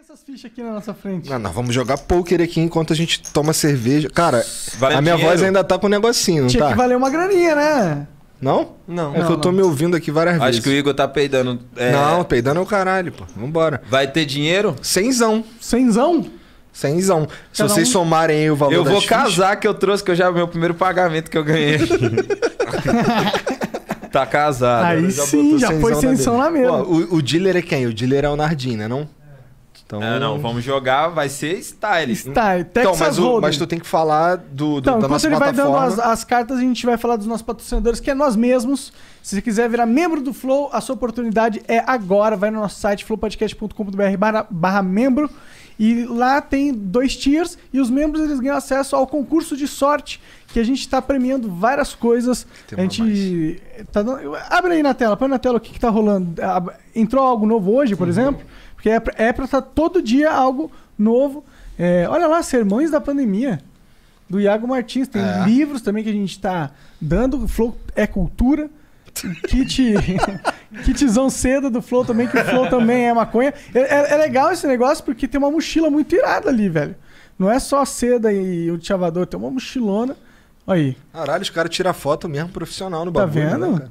essas fichas aqui na nossa frente? Não, nós vamos jogar poker aqui enquanto a gente toma cerveja. Cara, Vale a minha dinheiro? voz ainda tá com um negocinho, não Tinha tá? que valer uma graninha, né? Não? Não. É que Não, eu tô não. me ouvindo aqui várias vezes. Acho que o Igor tá peidando. É, Não, peidando é o caralho, pô. Vambora. Vai ter dinheiro? Cenzão. Cenzão? Cenzão. Se Cada vocês um- somarem aí o valor Eu vou fichas- casar que eu trouxe, que eu já meu primeiro pagamento que eu ganhei. tá casado. Aí já sim, já foi cenzão na lá mesmo. Ó, o, o dealer é quem? O dealer é o Nardim, né não? Então, É, não, vamos jogar, vai ser style. Tá, Então, Texas mas, o- mas tu tem que falar do, do- Então, da nossa ele vai dando plataforma. as, as cartas, a gente vai falar dos nossos patrocinadores, que é nós mesmos. Se você quiser virar membro do Flow, a sua oportunidade é agora. Vai no nosso site flowpodcast.com.br barra, barra membro. E lá tem dois tiers e os membros eles ganham acesso ao concurso de sorte que a gente está premiando várias coisas. Tem a gente tá dando- abre aí na tela, põe na tela o que, que tá rolando. Entrou algo novo hoje, Uhum. por exemplo? Porque é pra, é pra estar todo dia algo novo. É, olha lá, Sermões da Pandemia do Iago Martins. Tem É. livros também que a gente está dando. Flow é cultura. Kit, kitzão seda do Flow também, que o Flow também é maconha. É, é- é legal esse negócio porque tem uma mochila muito irada ali, velho. Não é só seda e o chavador, tem uma mochilona. Olha aí. Caralho, os caras tiram foto mesmo profissional no Tá bagulho. vendo? Né, cara?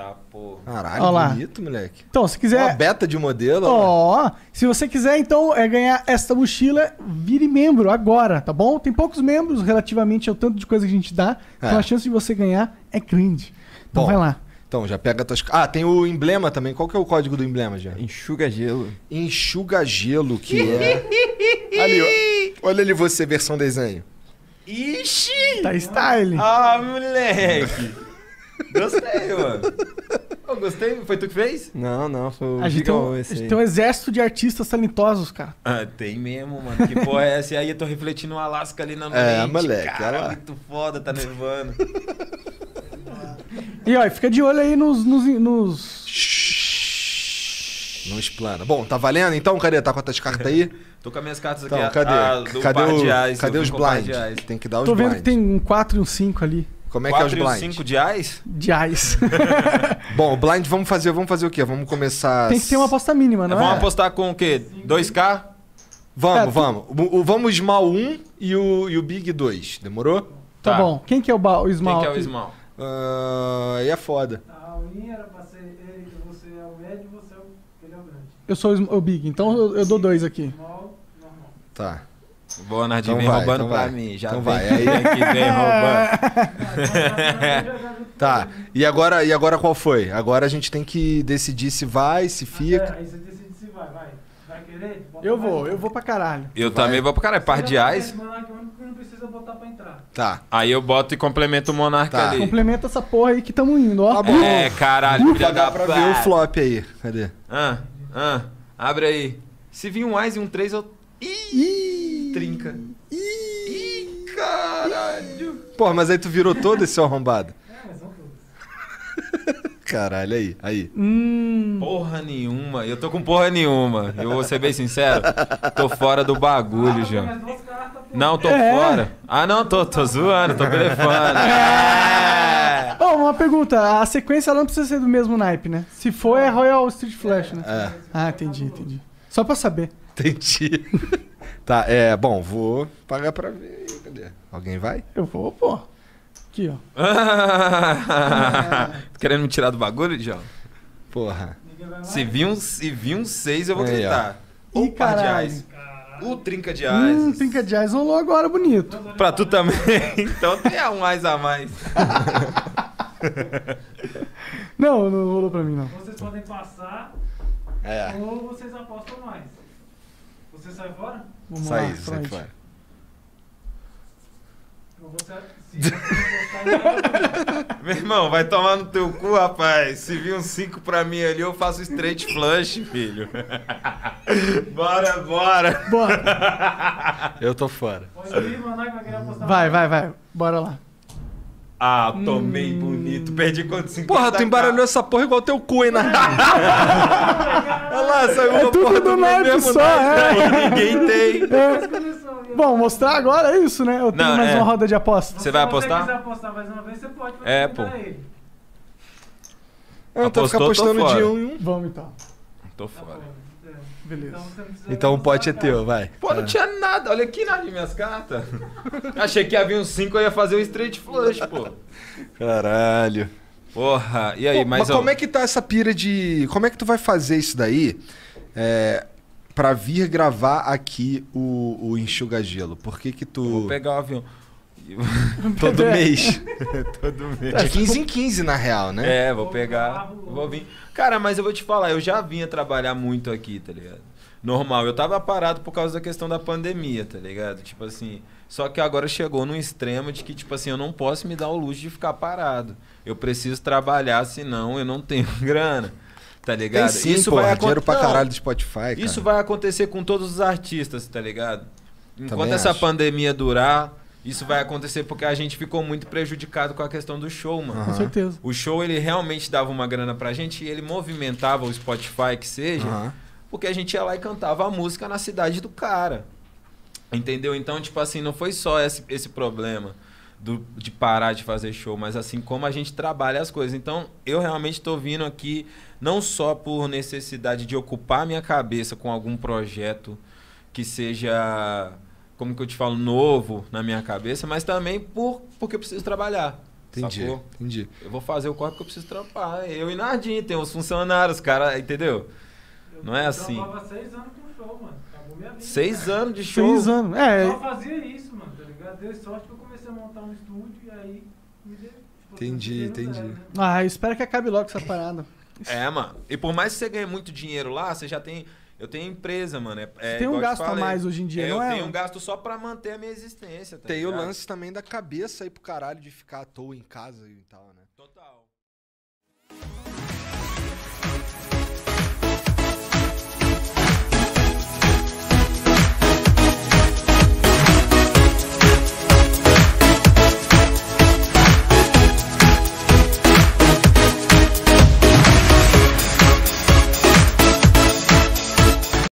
Tá, porra. Caralho, lá. bonito, moleque. Então, se Uma quiser. beta de modelo. ó. Ó, se você quiser então é ganhar esta mochila, vire membro agora, tá bom? Tem poucos membros relativamente ao tanto de coisa que a gente dá, então É. a chance de você ganhar é grande. Então Bom. vai lá. Então, já pega tuas... Ah, tem o emblema também. Qual que é o código do emblema, já? Enxuga gelo. Enxuga gelo, que é... ali, ó. Olha ali você, versão desenho. Ixi! Tá style. Ah, moleque! Gostei, mano. Eu gostei, foi tu que fez? Não, não, foi o A gente, tem um, a gente tem um exército de artistas talentosos, cara. Ah, tem mesmo, mano. Que porra é essa? E aí eu tô refletindo o Alasca ali na É, noite. moleque, Cara, lá. muito foda, tá nevando. E ó, e fica de olho aí nos. nos, nos- Não explana. Bom, tá valendo então? Cadê? Tá com as tuas cartas aí? Tô com as minhas cartas aqui. Então, a- cadê? a do cadê par o- cadê os fui com par blind? de ais. Tem que dar os Tô vendo blind. que tem um 4 e um 5 ali. Como é que é os Quatro e blind? 5 de ais? De ais. Bom, o blind vamos fazer, vamos fazer o quê? Vamos começar... tem que ter uma aposta mínima, não Vamos é? apostar com o quê? 2K? Vamos, É, tu- vamos. O, o- vamos Small 1 e o, e o Big 2. Demorou? Tá, Tá. bom. Quem que é o, ba- o Quem Small? que é o? Small? Ah, aí é foda. A unha era pra ser ele, você é o médio e você é o, ele é o grande. Eu sou o Big, então eu, eu dou dois aqui. Small, normal. Tá. Boa, Nardinho, Então vem vai, roubando então pra vai. mim. Já Então vem, vai, aí- vem que vem roubando. Tá. E agora, e agora qual foi? Agora a gente tem que decidir se vai, se É, fica. aí você decide se vai, vai. Vai querer? Bota Eu vou, eu vou pra caralho. Eu Vai. também vou pro caralho, par de ais. É o único que não precisa botar pra entrar. Tá. Aí eu boto e complemento o Monark Tá. ali. Complementa essa porra aí que tamo indo, ó. Tá bom. É, caralho, filha Dá pra ver o flop aí. Cadê? Ah, ah, abre aí. Se vir um ais e um 3, eu. Ih! Trinca. Ih, caralho. Pô, mas aí tu virou todo esse seu arrombado. É, mas não todos. Caralho, aí, aí. Hum. Porra nenhuma. Eu tô com porra nenhuma. Eu vou ser bem sincero. Tô fora do bagulho, cartas, pô. Não, tô É. fora. Ah, não, tô, tô zoando, tô blefando. É. Ó, uma pergunta. A sequência ela não precisa ser do mesmo naipe, né? Se for, é Royal Street Flash, né? É, Ah, entendi, entendi. Só pra saber. entendi. tá, é, bom, vou pagar pra ver. Cadê? Alguém vai? Eu vou, pô. Aqui, ó. Querendo me tirar do bagulho, João? Porra. Se vir um, se vir um 6, eu vou Aí, ó. gritar. Ih, O par de caralho. ais. O trinca de ais. Hum, trinca de Eyes rolou agora, bonito. Pra tu também. Então tem um ais a mais. Não, não rolou pra mim, não. Vocês podem passar É. ou vocês apostam mais. Você sai fora? Vamos Sai, lá, sai fora. Ou você, se você apostar em Meu irmão, vai tomar no teu cu, rapaz. Se vir um 5 pra mim ali, eu faço straight flush, filho. bora, bora. Bora. Eu tô fora. Vai vai, vai. Bora lá. Ah, tomei bonito. Perdi quanto? 50 Porra, tu embaralhou essa porra igual teu cu, hein, Nardi? Olha lá, saiu É uma tudo porra do do naipe só, é. Ninguém tem. Bom, mostrar agora é isso, né? Eu tenho Não, mais é. uma roda de aposta. Você vai Se apostar? você quiser apostar mais uma vez, você pode. É, pô. ele. Ah, ficar Apostou, tô apostando de um em um. Vamos então. Tô Tá fora. fora. É. Beleza. Então Então o nem pote é teu, vai. Pô, não tinha nada. Olha aqui nas minhas cartas. Achei que ia vir uns 5, eu ia fazer o straight flush, pô. Caralho. Porra, e aí, Pô, mas, mas ó, como é que tá essa pira de. Como é que tu vai fazer isso daí é, pra vir gravar aqui o, o Enxuga Gelo? Por que que tu. Vou pegar o avião. Todo mês. Todo mês. De 15 em 15, na real, né? É, vou pegar. Vou vir. Cara, mas eu vou te falar, eu já vinha trabalhar muito aqui, tá ligado? Normal, eu tava parado por causa da questão da pandemia, tá ligado? Tipo assim. Só que agora chegou num extremo de que, tipo assim, eu não posso me dar o luxo de ficar parado. Eu preciso trabalhar, senão eu não tenho grana. Tá Tem ligado? sim, porra, acon- dinheiro pra caralho do Spotify, cara. Isso vai acontecer com todos os artistas, tá ligado? Enquanto Também essa acho. pandemia durar, isso vai acontecer porque a gente ficou muito prejudicado com a questão do show, mano. Com Aham. certeza. O show, ele realmente dava uma grana pra gente e ele movimentava o Spotify, que seja, Aham. porque a gente ia lá e cantava a música na cidade do cara. Entendeu? Então, tipo assim, não foi só esse, esse problema do, de parar de fazer show, mas assim como a gente trabalha as coisas. Então, eu realmente tô vindo aqui não só por necessidade de ocupar minha cabeça com algum projeto que seja, como que eu te falo, novo na minha cabeça, mas também por porque eu preciso trabalhar. Entendi, sacou? entendi. Eu vou fazer o corre porque eu preciso trampar. Eu e Nardinho, tem os funcionários, cara, entendeu? Eu Não é assim. trampava seis anos com show, mano. Acabou minha vida. Seis cara. anos de show. Seis anos. É, Eu só fazia isso, mano, tá ligado? Dei sorte que eu comecei a montar um estúdio e aí me deu. Tipo, Entendi, eu fiquei no entendi. zero, né? ah, eu espero que acabe logo essa parada. É, mano. E por mais que você ganhe muito dinheiro lá, você já tem. Eu tenho empresa, mano. É, é tem um eu gasto a mais hoje em dia, É, não eu é? tenho um gasto só pra manter a minha existência. Tá Tem o ligado? lance também da cabeça aí pro caralho de ficar à toa em casa e tal, né? Total.